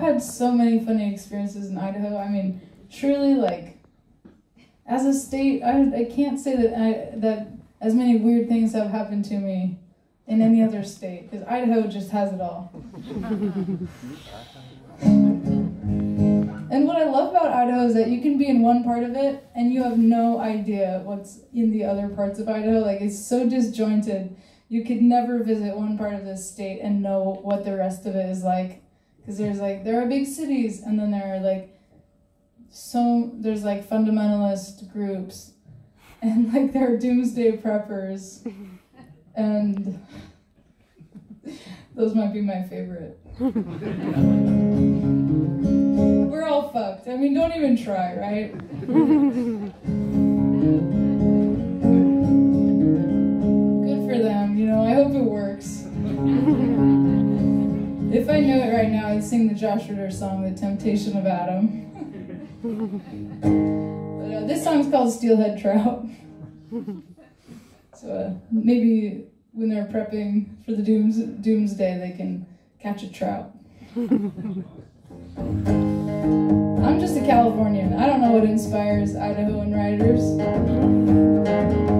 I've had so many funny experiences in Idaho. I mean, truly, like, as a state, I, I can't say that I, that as many weird things have happened to me in any other state because Idaho just has it all. and what I love about Idaho is that you can be in one part of it and you have no idea what's in the other parts of Idaho. Like it's so disjointed. You could never visit one part of this state and know what the rest of it is like. Because there's like there are big cities and then there are like so there's like fundamentalist groups and like there are doomsday preppers and those might be my favorite. We're all fucked. I mean, don't even try, right? If I knew it right now, I'd sing the Josh Ritter song, The Temptation of Adam. but uh, this song's called Steelhead Trout. so uh, maybe when they're prepping for the dooms doomsday, they can catch a trout. I'm just a Californian. I don't know what inspires Idahoan writers.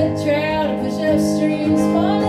the trail to push up streams far.